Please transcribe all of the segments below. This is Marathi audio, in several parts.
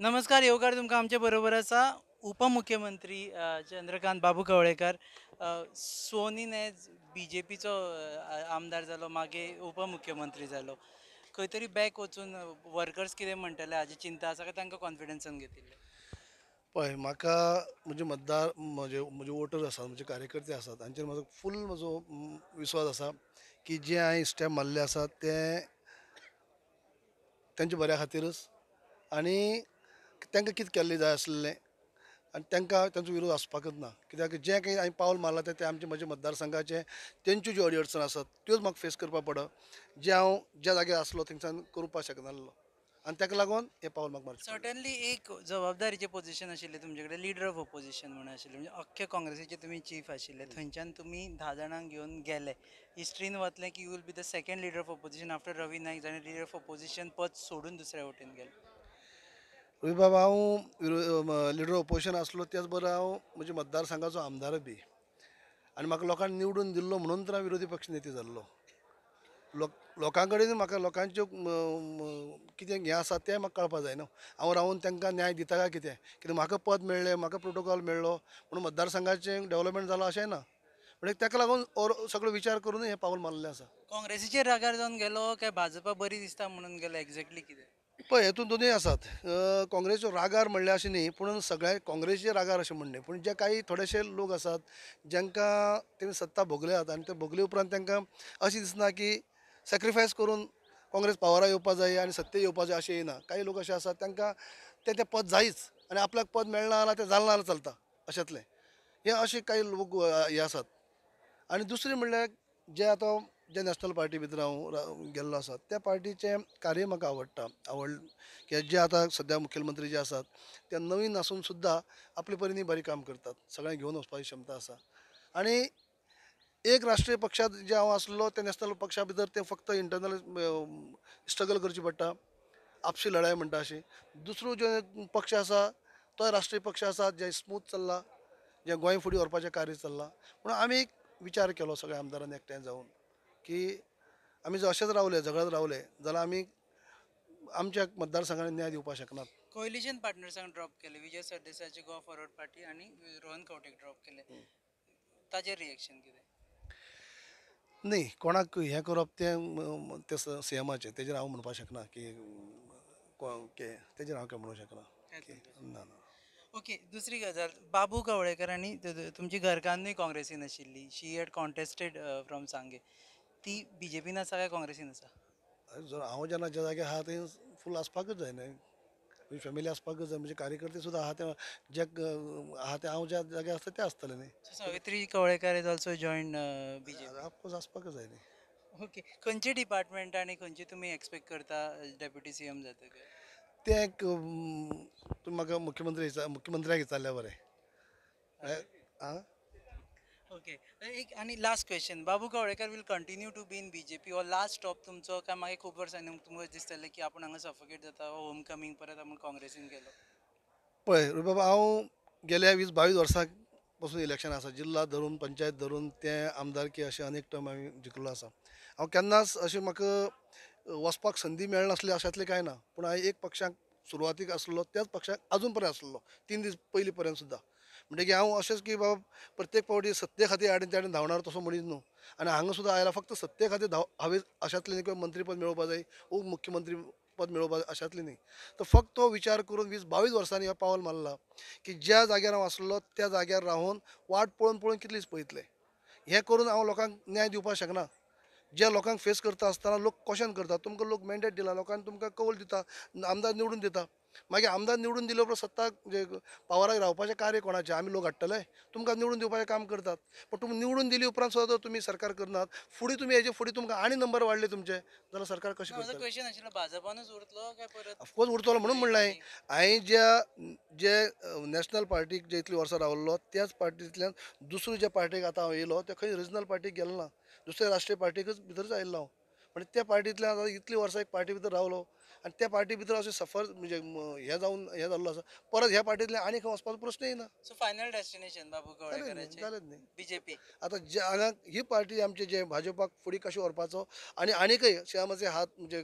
नमस्कार येवकार तुमकां आमचे बरोबर आसा उपमुख्यमंत्री चंद्रकांत बाबू कवळेकर. सोनीन एज बी जे पीचो आमदार जालो मागे उपमुख्यमंत्री जालो खंय तरी बॅक वचून वर्कर्स कितें म्हणटले हाजी चिंता आसा काय तांकां कॉन्फिडन्सान घेतिल्ले? पळय म्हाका म्हणजे मतदार म्हजे म्हजे वोटर्स आसात म्हजे कार्यकर्ते आसात तांचेर म्हजो फूल म्हजो विस्वास विश्वास आसा की जे हांवें स्टेप मारले आसात ते तेंचे बऱ्या खातीरच. आनी तांकां कितें केल्लें जाय आसलें आनी तांकां तांचो विरोध आसपाकच ना. कित्याक जें काही हांवें पावल मारलां तें आमचे म्हजे मतदारसंघाचे तेंच्यो ज्यो अडचण आसात त्योच म्हाका फेस करपा पड जे हांव ज्या जाग्यार आसलो थंयच्यान करूपा शकनासलो. आनी ताका लागून हें पावल म्हाका मारचें. सर्टनली एक जबाबदारीचें पोझिशन आशिल्लें तुमचे कडेन लिडर ऑफ ऑपोजिशन म्हणून आशिल्लें. म्हणजे अख्खे काँग्रेसीचे तुमी चीफ आशिल्ले. थंयच्यान तुमी धा जाणांक घेवन गेले. हिस्ट्रीन वतलें की you will be the second leader of opposition after Ravi Naik जाणें लिडर ऑफ ऑपोजिशन पद सोडून दुसऱ्या वटेन गेले. रवी बाबा हांव लिडर ऑपोजिशन आसलो त्याच बरोबर हांव म्हज्या मतदारसंघाचो आमदार बी. आनी म्हाका लोकांनी निवडून दिल्लो म्हणून तर हांव विरोधी पक्ष नेते जाल्लो लोक लोकां कडेन म्हाका लोकांच्यो कितें हें आसा तें म्हाका कळपा जाय न्हू हांव रावून तांकां न्याय दिता काय कितें? कित्याक म्हाका पद मेळ्ळें म्हाका प्रोटोकॉल मेळ्ळो म्हणून मतदारसंघाचें डेव्हलपमेंट जालो अशें ना. म्हणजे ताका लागून ओर सगळो विचार करून हें पावल मारलें आसा. काँग्रेसीचेर रागार जावन गेलो काय भाजपा बरी दिसता म्हणून गेलो एक्झॅक्टली कितें? पळय हेतून दोनूय आसात अ, काँग्रेसच्यो रागार म्हणले अशें न्ही पूण सगळ्या काँग्रेसचे रागार अशें म्हणणे. पूण जे काही थोडेशे लोक आसात जांकां तेमी सत्ता भोगल्यात आनी ते भोगले उपरांत तांकां अशें दिसना की सॅक्रिफायस करून काँग्रेस पावरा येवपा जाय आनी सत्ते येवपा जाय अशें येना काही लोक अशे आसात तांकां तें तें पद जायच आनी आपल्याक पद मेळना जाल्यार तें जालें जाल्यार चलता अशेंतलें. हे अशे काही लोक हे आसात आनी दुसरें म्हणल्यार जे आतां जे नॅशनल पार्टी भितर हांव गेल्लो आसा त्या पार्टीचें कार्य म्हाका आवडटा आवड की जे आतां सद्या मुखेलमंत्री जे आसात ते नवीन आसून सुद्दां आपले परीन बरें काम करतात. सगळ्यांक घेवन वचपाची क्षमता आसा आनी एक राष्ट्रीय पक्षांत जे हांव आसलो त्या नॅशनल पक्षा भितर ते फक्त इंटरनल स्ट्रगल करची पडटा आपशी लढाई म्हणटा अशी. दुसरो जो पक्ष आसा तो राष्ट्रीय पक्ष आसा जे स्मूथ चल्ला जे गोंय फुडें व्हरपाचें कार्य चल्लां. म्हणून आमी एक विचार केलो सगळ्या आमदारांनी एकठांय जावन की आमी जर अशेंच रावले झगडत रावले जाल्यार आमी आमच्या मतदारसंघांनी न्याय दिवपाक शकनात कोलिशन पार्टनर्सांक ड्रॉप केले विजय सरदेसायची गोवा फॉरवर्ड पार्टी आणि रोहन खंवटेक ड्रॉप केले. ताजेर रिएक्शन कितें? न्ही कोणाक हें करप तें तें सी एमाचें तेजेर हांव म्हणपाक शकना की तेजेर हांव कांय म्हणूंक शकना ना ना. ओके दुसरी गजाल बाबू कवळेकर आनी तु- तु- तुमची घरकान्नूय काँग्रेसीन आशिल्ली शी हॅड कॉन्टेस्टेड फ्रॉम सांगे. ती बी जे पीन आसा काय काँग्रेसीन आसा जर हांव जेन्ना ज्या जाग्यार आहा थंय फूल आसपाकच जाय न्हय म्हजी फॅमिली आसपाकच जाय म्हणजे कार्यकर्ते सुद्दां आहा ते जे आहा ते हांव ज्या जाग्यार आसता ते आसतले न्ही. Savitri Kavlekar is also join B J of course आसपाकच जाय न्ही ओके खंयचे डिपार्टमेंट आनी खंयचे तुमी एक्सपेक्ट करता डेप्युटी सी एम जातकीर तें एक तुमी म्हाका मुख्यमंत्री मुख्यमंत्र्याक विचारल्या बरें आं? ओके. एक आनी last question Babu Kavlekar will continue to be in B J P हो लास्ट स्टॉप तुमचो काय मागीर खूब वर्सांनी तुमकां दिसतलें की आपण हांगा सफोकेट जाता होम कमिंग परत आपण काँग्रेसीन गेलो. पळय रे बाबा हांव गेल्या वीस बावीस वर्सां पासून इलेक्शन आसा जिल्ला धरून पंचायत धरून ते आमदारकी अशें अनेक टर्म हांवें जिखलो आसा हांव केन्नाच अशें म्हाका वचपाक संदी मेळनासली अशातलें कांय ना. पूण हांवें एक पक्षाक सुरवातीक आसलो त्याच पक्षाक अजून पर्यंत आसलो तीन दीस पयलीं पर्यंत सुद्दां म्हणटकीर हांव अशेंच की बाबा प्रत्येक फावटी सत्ते खातीर आडेन त्याडेन धांवणार तसो मनीस न्हू. आनी हांगा सुद्दां आयला फक्त सत्ते खातीर धांव हांवें अशातलें न्ही किंवा मंत्रीपद मेळोवपा जाय उप मुख्यमंत्री पद मेळोवपा जाय अशातलें न्ही. तर फक्त तो विचार करून वीस बावीस वर्सांनी हो पावल मारला की ज्या जाग्यार हांव आसलो त्या जाग्यार रावन वाट पळोवन पळोवन कितलीच पळयतले हें करून हांव लोकांक न्याय दिवपाक शकना. जे लोकांक फेस करता आसतना लोक क्वेश्चन करता तुमकां लोक मॅन्डेट दिला लोकांनी तुमकां कौल दिता आमदार निवडून दिता. मागीर आमदार निवडून दिले उपरांत सत्ता जे पावराक रावपाचें कार्य कोणाचें? आमी लोक हाडटले तुमकां निवडून दिवपाचें काम करतात. पण तुमी निवडून दिली उपरांत सुद्दां जर तुमी सरकार करनात फुडें तुमी हेजे फुडें तुमकां आनी नंबर वाडले तुमचे जाल्यार सरकार कशें करता भाजपानूच उरतलो काय परत? ऑफकोर्स उरतलो म्हणून म्हणलें हांवें ज्या जे नॅशनल पार्टीक जे इतली वर्सां रावल्लो त्याच पार्टींतल्यान दुसऱ्यो ज्या पार्टीक आतां हांव येयलो ते खंय रिजनल पार्टीक गेलो ना. दुसऱ्या राष्ट्रीय पार्टीकच भितरच आयिल्लो हांव पण त्या पार्टींतल्यान आतां इतली वर्सां एक पार्टी भितर रावलो. आनी त्या पार्टी भितर अशें सफर म्हणजे हें जावन हें जाल्लो आसा परत ह्या पार्टींतल्यान आनी खंय वचपाचो प्रश्न येना सो फायनल डेस्टिनेशन बाबू जालेंच न्ही बीजेपी आतां जे हांगा ही पार्टी आमचे जे भाजपाक फुडें कशें व्हरपाचो आनी आनीकय श्यामाचे हात म्हणजे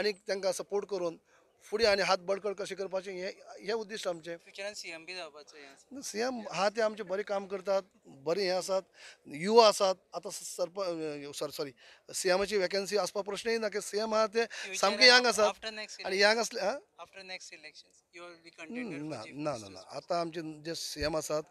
आनीक तांकां सपोर्ट करून फुडें आनी हात बळकट कशें करपाचें हे हे उद्दिश्ट आमचें. फ्युचरान सीएम बी जावपाचो हें आसा. सी एम हा ते आमचे बरें काम करतात बरे हे आसात युवा आसात आतां सरप सॉरी सॉरी सी एमाची वॅकन्सी आसपा प्रश्नय ना की सी एम आहा ते सामके यंग आसात आनी यंग असले हा? आफ्टर नेक्स्ट इलेक्शन बी ना ना ना आतां आमचे जे सी एम आसात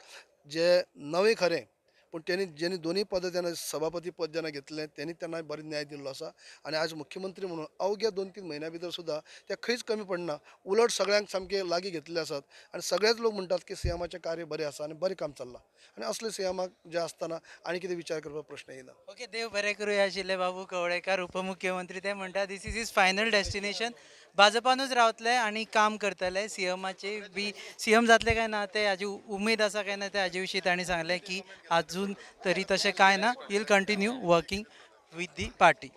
जे नवे खरें पूण त्यांनी ज्यांनी दोन्ही पद जेन्ना सभापती पद जेन्ना घेतलें त्यांनी त्यांना बरें न्याय दिल्लो आसा आनी आज मुख्यमंत्री म्हणून अवघ्या दोन तीन म्हयन्या भितर सुद्दां ते खंयच कमी पडना उलट सगळ्यांक सामके लागीं घेतले आसात आनी सगळेच लोक म्हणटात की सीएमाचे कार्य बरें आसा आनी बरें काम चल्लां. आनी असले सीएमाक जे आसतना आनी कितें विचार करपाक प्रश्न येना ओके देव बरें करूया आशिल्ले बाबू कवळेकार उपमुख्यमंत्री. ते म्हणटा this is is final destination भाजपानूच रावतले आनी काम करतले सीएमाचे बी सीएम जातले काय ना ते हाजी उमेद आसा काय ना ते हाजे विशीं तांणी सांगलें की अजून तरी तशें काय ना he'll continue working with the party